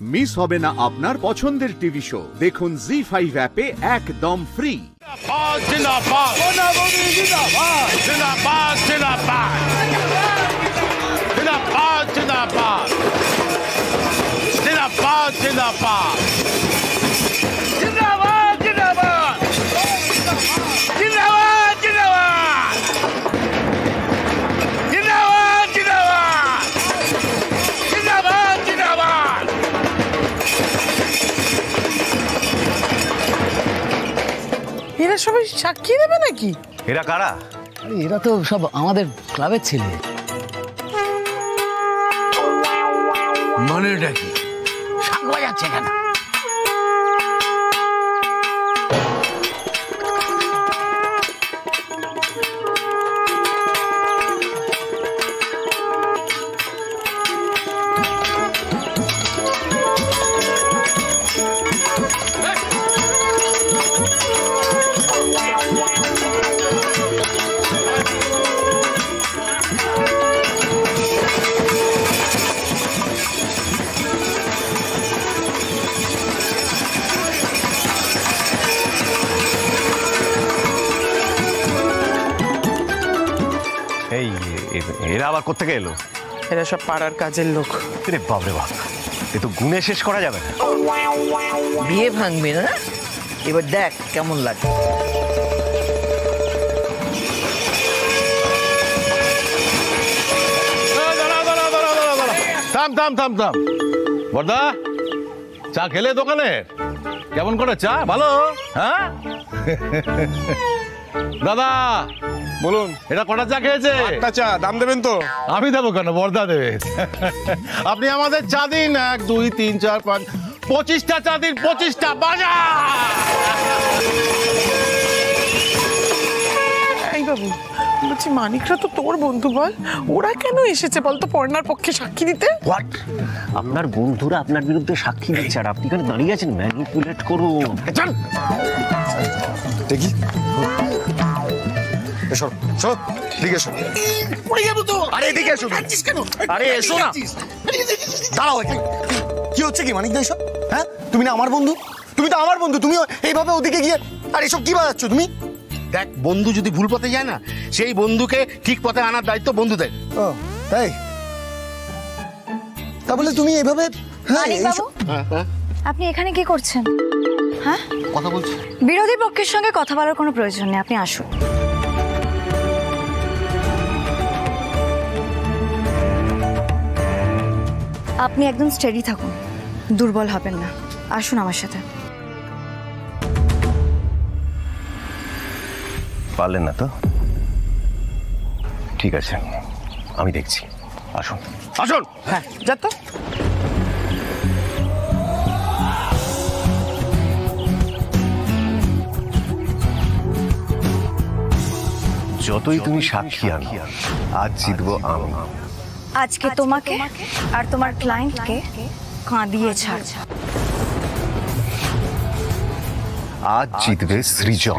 Miss হবে না আপনার পছন্দের টিভি শো। দেখুন জি ফাইভ অ্যাপে একদম ফ্রি জিন্দাবাদ জিন্দাবাদ। এরা সবাই সাক্ষী দেবে নাকি? এরা কারা? আরে এরা তো সব আমাদের ক্লাবের ছেলে। মনে কি? শাক যাচ্ছে কেন এই এ- এরা আবার কোথেকে এলো? এরা সব পাড়ার কাজের লোক। রে বাপরে বাপ এ তো গুনে শেষ করা যাবে না। বিয়ে ভাঙবে না? এবার দেখ কেমন লাগে। থাম থাম থাম থাম। বর্দা চা খেলে দোকানে? কেমন করে চা? ভালো হ্যাঁ? দাদা! বলুন। এটা কটা চা খেয়েছে? একটা চা দাম দেবেন তো? আমি দেবো কেন? বর্দা দেবে। আপনি আমাদের চা দিন। এক দুই তিন চার পাঁচ পঁচিশটা চা দিন পঁচিশটা বাজার! বলছি মানিকরা তো তোর বন্ধু বল। ওরা কেন এসেছে বল তো পর্ণার পক্ষে সাক্ষী দিতে? হোয়াট আপনার বন্ধুরা আপনার বিরুদ্ধে সাক্ষী দিচ্ছে আর আপনি এখানে দাঁড়িয়ে আছেন? ম্যানিপুলেট করুন। দেখি। এসো এসো দিকে এসো। পড়ে যাব তো। আরে এদিকে এসো। কেন? আরে এসো না। দাঁড়াও এখানে। কি হচ্ছে কি মানিক দা এসব? হ্যাঁ? তুমি না আমার বন্ধু? তুমি তো আমার বন্ধু। তুমি এইভাবে ওদিকে গিয়ে আর এসব কি বাজাচ্ছ তুমি? দেখ বন্ধু যদি ভুল পথে যায় না সেই বন্ধুকে ঠিক পথে আনার দায়িত্ব বন্ধুদের ও তাই? তা বলে তুমি এভাবে হ্যাঁ বাবু? এইসব- আপনি এখানে কি করছেন? হ্যাঁ? কথা বলছি। বিরোধী পক্ষের সঙ্গে কথা বলার কোনো প্রয়োজন নেই আপনি আসুন। আপনি একদম স্টেডি থাকুন। দুর্বল হবেন না। আসুন আমার সাথে। পারলেন না তো? ঠিক আছে আমি দেখছি। আসুন। আসুন। হ্যাঁ যা তো। যতই তুমি সাক্ষী আনো আজ জিতবো আমি। আজকে তোমাকে আর তোমার ক্লায়েন্টকে কাঁদিয়ে ছাড় আজ জিতবে সৃজন।